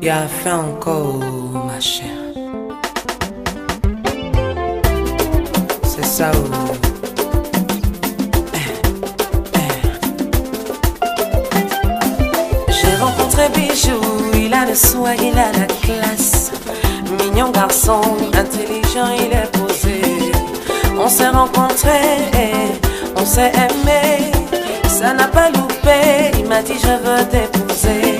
Il a fait encore, ma chère. C'est ça. oh. J'ai rencontré Bijou, il a le soin, il a la classe. Mignon garçon, intelligent, il est posé. On s'est rencontrés, on s'est aimé. Ça n'a pas loupé, il m'a dit je veux t'épouser.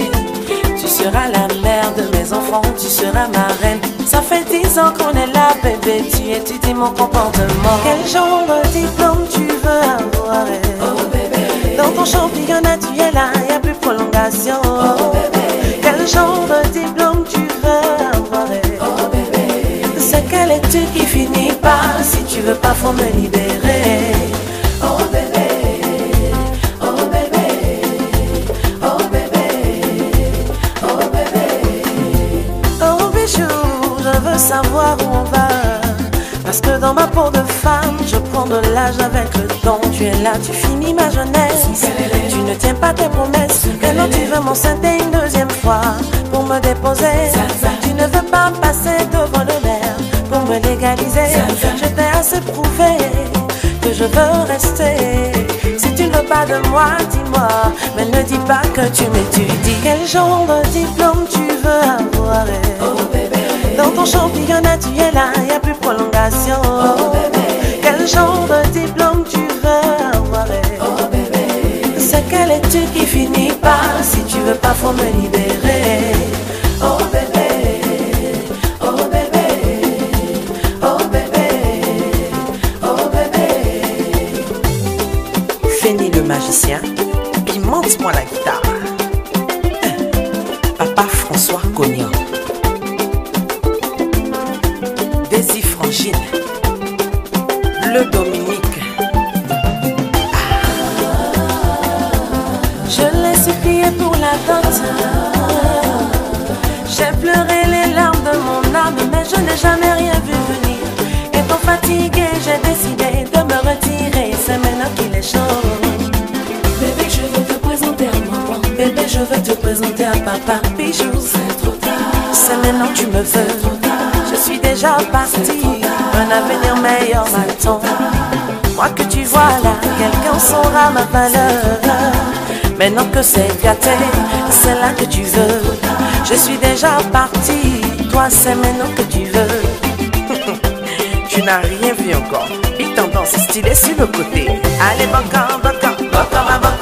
Tu seras la mère de mes enfants, tu seras ma reine. Ça fait dix ans qu'on est là, bébé, tu étudies mon comportement. Quel genre de diplôme tu veux avoir? Oh bébé Dans ton championnat, tu es là, y a plus de prolongation. Oh bébé Quel genre de diplôme tu veux avoir? Oh bébé C'est quelle étude qui finit pas Si tu veux pas, faut me veux savoir où on va. Parce que dans ma peau de femme Je prends de l'âge avec le temps. Tu es là, tu finis ma jeunesse. Tu ne tiens pas tes promesses. Maintenant tu veux m'enceinter une deuxième fois Pour me déposer. Tu ne veux pas passer devant le maire Pour me légaliser. Je t'ai assez prouvé Que je veux rester. Si tu ne veux pas de moi, dis-moi. Mais ne dis pas que tu m'étudies. Quel genre de diplôme tu veux avoir? Monte-moi la guitare. Papa François Cognan. Daisy Frangine, le Dominique. Pour la. J'ai pleuré les larmes de mon âme, mais je n'ai jamais rien vu venir. Étant fatigué, j'ai décidé de me retirer. C'est maintenant qu'il est chaud. Bébé, je veux te présenter à maman. Bébé, je veux te présenter à papa. Bijou, c'est trop tard. C'est maintenant que tu me veux. Je suis déjà parti. Un avenir meilleur m'attend. Moi que tu vois là, quelqu'un saura ma valeur. Maintenant que c'est gâté, c'est là que tu veux. Je suis déjà parti. Toi, c'est maintenant que tu veux. tu n'as rien vu encore. Big tendance stylé sur le côté. Allez, baka, baka, baka, baka,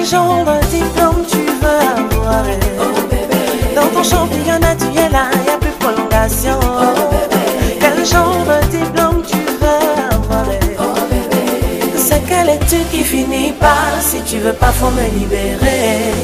Quel genre de diplôme tu veux avoir Dans ton championnat, tu es là, y a plus prolongation. Quel genre de diplôme tu veux avoir C'est quelle étude qui finit pas Si tu veux pas, faut me libérer.